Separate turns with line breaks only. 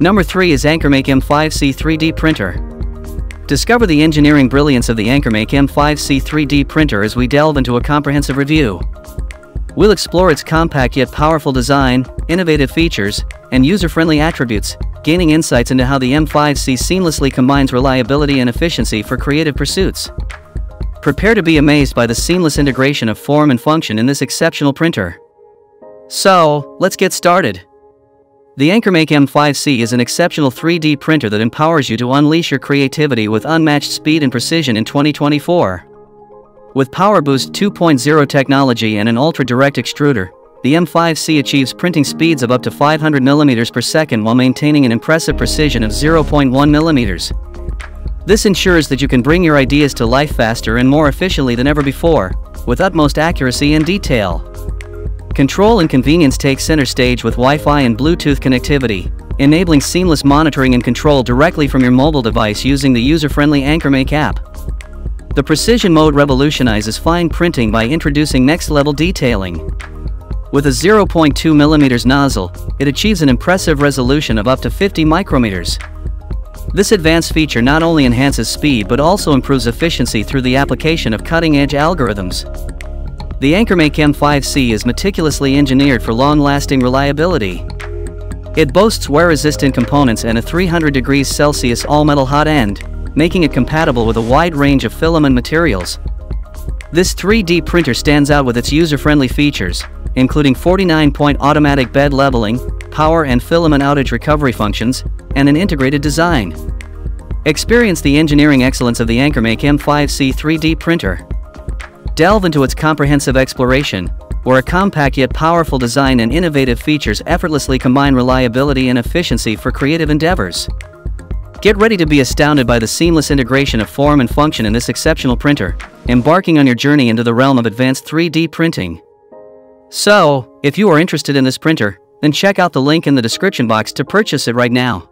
Number 3 is AnkerMake M5C 3D Printer. Discover the engineering brilliance of the AnkerMake M5C 3D printer as we delve into a comprehensive review. We'll explore its compact yet powerful design, innovative features, and user-friendly attributes, gaining insights into how the M5C seamlessly combines reliability and efficiency for creative pursuits. Prepare to be amazed by the seamless integration of form and function in this exceptional printer. So, let's get started. The AnkerMake M5C is an exceptional 3D printer that empowers you to unleash your creativity with unmatched speed and precision in 2024. With PowerBoost 2.0 technology and an ultra-direct extruder, the M5C achieves printing speeds of up to 500 mm per second while maintaining an impressive precision of 0.1 mm. This ensures that you can bring your ideas to life faster and more efficiently than ever before, with utmost accuracy and detail. Control and convenience take center stage with Wi-Fi and Bluetooth connectivity, enabling seamless monitoring and control directly from your mobile device using the user-friendly AnkerMake app. The Precision Mode revolutionizes fine printing by introducing next-level detailing. With a 0.2mm nozzle, it achieves an impressive resolution of up to 50 micrometers. This advanced feature not only enhances speed but also improves efficiency through the application of cutting-edge algorithms. The AnkerMake M5C is meticulously engineered for long-lasting reliability. It boasts wear-resistant components and a 300 degrees Celsius all-metal hot end, making it compatible with a wide range of filament materials. This 3D printer stands out with its user-friendly features, including 49-point automatic bed leveling, power and filament outage recovery functions, and an integrated design. Experience the engineering excellence of the AnkerMake M5C 3D printer. Delve into its comprehensive exploration, where a compact yet powerful design and innovative features effortlessly combine reliability and efficiency for creative endeavors. Get ready to be astounded by the seamless integration of form and function in this exceptional printer, embarking on your journey into the realm of advanced 3D printing. So, if you are interested in this printer, then check out the link in the description box to purchase it right now.